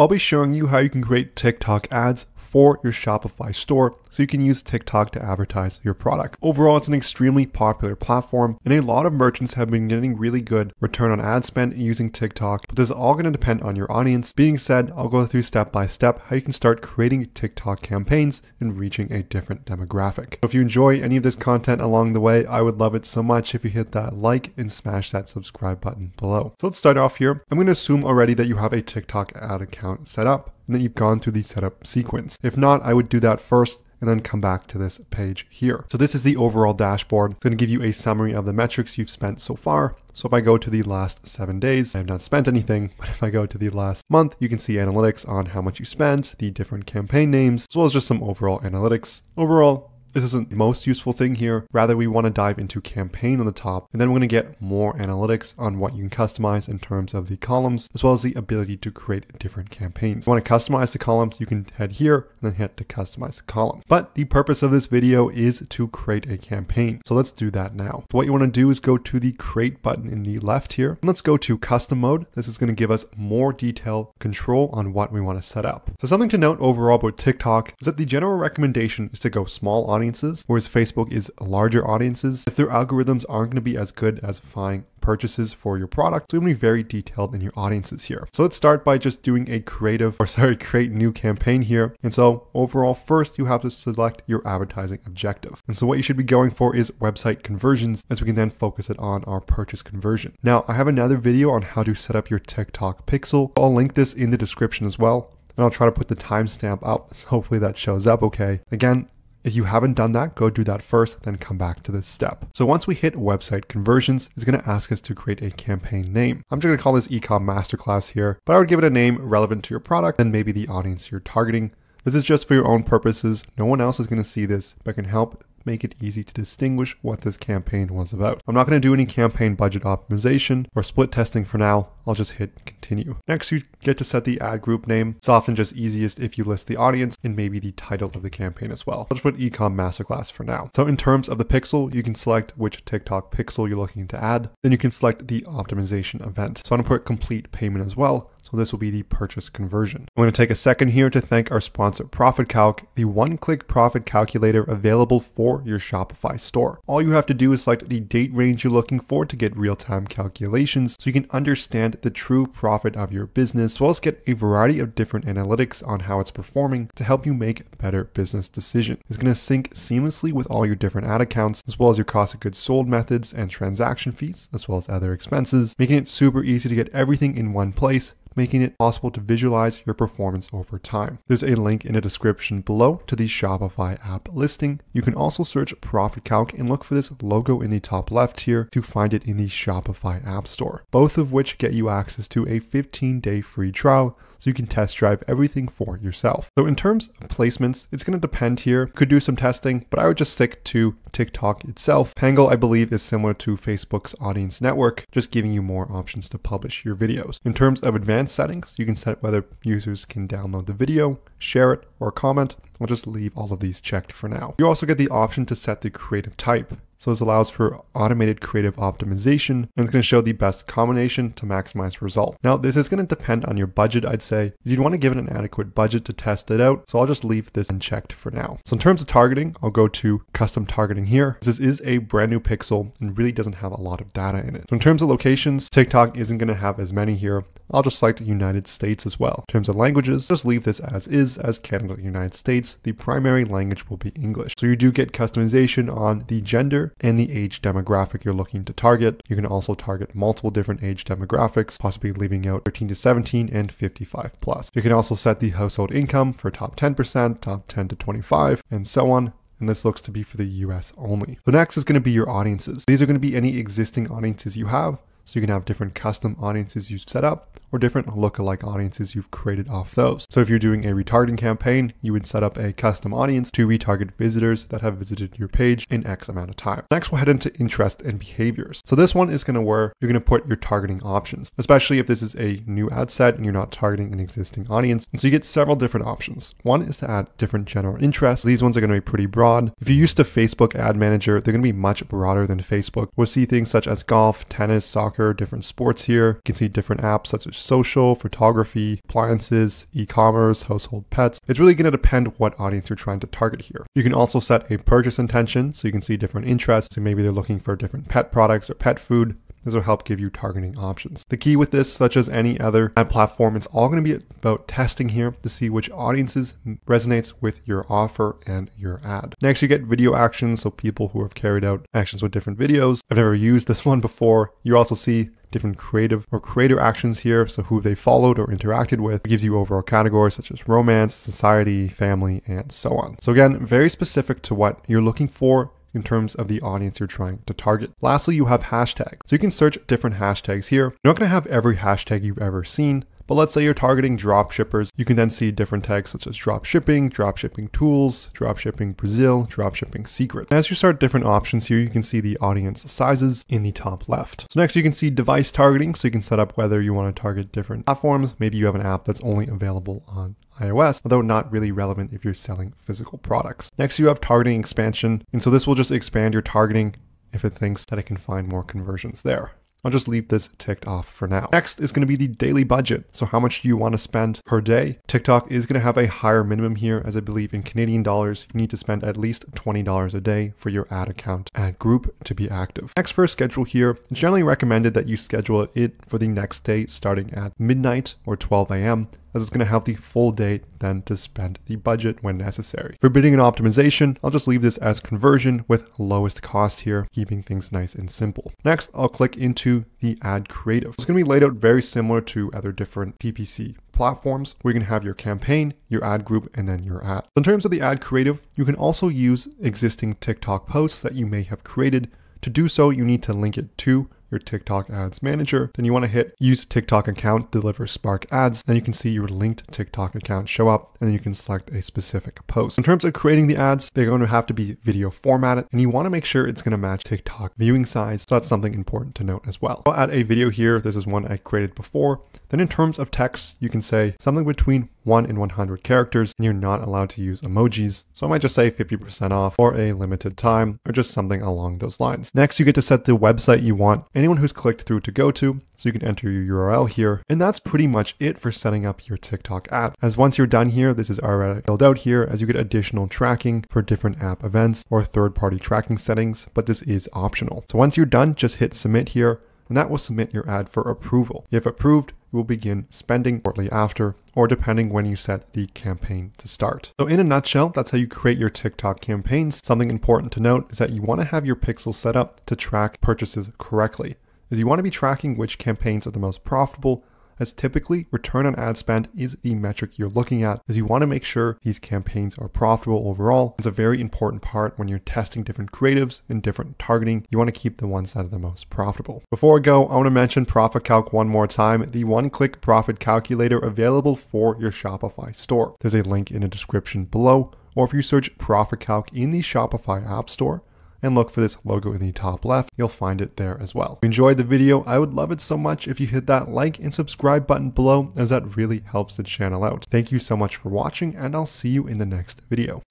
I'll be showing you how you can create TikTok ads for your Shopify store so you can use TikTok to advertise your product. Overall, it's an extremely popular platform and a lot of merchants have been getting really good return on ad spend using TikTok, but this is all going to depend on your audience. Being said, I'll go through step by step how you can start creating TikTok campaigns and reaching a different demographic. If you enjoy any of this content along the way, I would love it so much if you hit that like and smash that subscribe button below. So let's start off here. I'm going to assume already that you have a TikTok ad account set up and that you've gone through the setup sequence. If not, I would do that first and then come back to this page here. So this is the overall dashboard. It's going to give you a summary of the metrics you've spent so far. So if I go to the last seven days, I have not spent anything, but if I go to the last month, you can see analytics on how much you spent, the different campaign names, as well as just some overall analytics. Overall, this isn't the most useful thing here. Rather, we want to dive into campaign on the top, and then we're going to get more analytics on what you can customize in terms of the columns, as well as the ability to create different campaigns. If you want to customize the columns, you can head here and then hit to customize the column. But the purpose of this video is to create a campaign. So let's do that now. So what you want to do is go to the create button in the left here. Let's go to custom mode. This is going to give us more detailed control on what we want to set up. So something to note overall about TikTok is that the general recommendation is to go small on audiences, whereas Facebook is larger audiences. If their algorithms aren't going to be as good as finding purchases for your product, so you're going to be very detailed in your audiences here. So let's start by just doing a creative, or sorry, create new campaign here. And so overall, first you have to select your advertising objective. And so what you should be going for is website conversions, as we can then focus it on our purchase conversion. Now, I have another video on how to set up your TikTok pixel. I'll link this in the description as well and I'll try to put the timestamp up. So hopefully that shows up okay. Again, if you haven't done that, go do that first, then come back to this step. So once we hit website conversions, it's going to ask us to create a campaign name. I'm just to call this Ecom Masterclass here, but I would give it a name relevant to your product and maybe the audience you're targeting. This is just for your own purposes. No one else is going to see this, but can help make it easy to distinguish what this campaign was about. I'm not going to do any campaign budget optimization or split testing for now. I'll just hit continue. Next, you get to set the ad group name. It's often just easiest if you list the audience and maybe the title of the campaign as well. I'll just put Ecom Masterclass for now. So in terms of the pixel, you can select which TikTok pixel you're looking to add. Then you can select the optimization event. So I'm going to put complete payment as well. So this will be the purchase conversion. I'm going to take a second here to thank our sponsor Profit Calc, the one-click profit calculator available for your Shopify store. All you have to do is select the date range you're looking for to get real-time calculations so you can understand the true profit of your business, as well as get a variety of different analytics on how it's performing to help you make better business decisions. It's going to sync seamlessly with all your different ad accounts, as well as your cost of goods sold methods and transaction fees, as well as other expenses, making it super easy to get everything in one place making it possible to visualize your performance over time. There's a link in the description below to the Shopify app listing. You can also search Profit Calc and look for this logo in the top left here to find it in the Shopify App Store, both of which get you access to a 15 day free trial so you can test drive everything for yourself. So in terms of placements, it's going to depend here. Could do some testing, but I would just stick to TikTok itself. Pangle, I believe, is similar to Facebook's audience network, just giving you more options to publish your videos. In terms of advanced settings, you can set whether users can download the video, share it, or comment. I'll just leave all of these checked for now. You also get the option to set the creative type. So this allows for automated creative optimization and it's going to show the best combination to maximize result. Now this is going to depend on your budget, I'd say. You'd want to give it an adequate budget to test it out. So I'll just leave this unchecked for now. So in terms of targeting, I'll go to custom targeting here. This is a brand new pixel and really doesn't have a lot of data in it. So in terms of locations, TikTok isn't going to have as many here. I'll just select United States as well. In terms of languages, just leave this as is as Canada, United States. The primary language will be English. So you do get customization on the gender and the age demographic you're looking to target. You can also target multiple different age demographics, possibly leaving out 13 to 17 and 55 plus. You can also set the household income for top 10%, top 10 to 25, and so on and this looks to be for the US only. So next is going to be your audiences. These are going to be any existing audiences you have. So you can have different custom audiences you've set up or different lookalike audiences you've created off those. So if you're doing a retargeting campaign, you would set up a custom audience to retarget visitors that have visited your page in X amount of time. Next, we'll head into interest and behaviors. So this one is going to where you're going to put your targeting options, especially if this is a new ad set and you're not targeting an existing audience. And so you get several different options. One is to add different general interests. These ones are going to be pretty broad. If you're used to Facebook Ad Manager, they're going to be much broader than Facebook. We'll see things such as golf, tennis, soccer, different sports here. You can see different apps such as social, photography, appliances, e-commerce, household pets. It's really going to depend what audience you're trying to target here. You can also set a purchase intention so you can see different interests. So maybe they're looking for different pet products or pet food. This will help give you targeting options. The key with this, such as any other ad platform, it's all going to be about testing here to see which audiences resonates with your offer and your ad. Next, you get video actions, so people who have carried out actions with different videos. I've never used this one before. You also see different creative or creator actions here, so who they followed or interacted with. It gives you overall categories such as romance, society, family, and so on. So again, very specific to what you're looking for in terms of the audience you're trying to target. Lastly, you have hashtags. So you can search different hashtags here. You're not going to have every hashtag you've ever seen, but let's say you're targeting drop shippers. You can then see different tags such as drop shipping, drop shipping tools, drop shipping Brazil, drop shipping secrets. As you start different options here, you can see the audience sizes in the top left. So next you can see device targeting. So you can set up whether you want to target different platforms. Maybe you have an app that's only available on iOS, although not really relevant if you're selling physical products. Next, you have targeting expansion. And so this will just expand your targeting if it thinks that it can find more conversions there. I'll just leave this ticked off for now. Next is going to be the daily budget. So how much do you want to spend per day? TikTok is going to have a higher minimum here as I believe in Canadian dollars, you need to spend at least $20 a day for your ad account ad group to be active. Next for a schedule here, generally recommended that you schedule it for the next day starting at midnight or 12 a.m as it's going to have the full date then to spend the budget when necessary. For bidding and optimization, I'll just leave this as conversion with lowest cost here, keeping things nice and simple. Next, I'll click into the ad creative. It's going to be laid out very similar to other different PPC platforms where you can have your campaign, your ad group, and then your ad. In terms of the ad creative, you can also use existing TikTok posts that you may have created. To do so, you need to link it to your TikTok ads manager. Then you want to hit use TikTok account, deliver Spark ads. Then you can see your linked TikTok account show up and then you can select a specific post. In terms of creating the ads, they're going to have to be video formatted and you want to make sure it's going to match TikTok viewing size. So that's something important to note as well. I'll add a video here. This is one I created before. Then in terms of text, you can say something between 1 in 100 characters, and you're not allowed to use emojis. So I might just say 50% off for a limited time, or just something along those lines. Next, you get to set the website you want anyone who's clicked through to go to. So you can enter your URL here. And that's pretty much it for setting up your TikTok app. As once you're done here, this is already filled out here as you get additional tracking for different app events or third party tracking settings, but this is optional. So once you're done, just hit submit here and that will submit your ad for approval. If approved, you will begin spending shortly after, or depending when you set the campaign to start. So in a nutshell, that's how you create your TikTok campaigns. Something important to note is that you want to have your pixels set up to track purchases correctly, is you want to be tracking which campaigns are the most profitable as typically return on ad spend is the metric you're looking at as you want to make sure these campaigns are profitable overall. It's a very important part when you're testing different creatives and different targeting. You want to keep the ones that are the most profitable. Before I go, I want to mention Profit Calc one more time, the one-click profit calculator available for your Shopify store. There's a link in the description below, or if you search Profit Calc in the Shopify App Store, and look for this logo in the top left. You'll find it there as well. If you enjoyed the video, I would love it so much if you hit that like and subscribe button below as that really helps the channel out. Thank you so much for watching and I'll see you in the next video.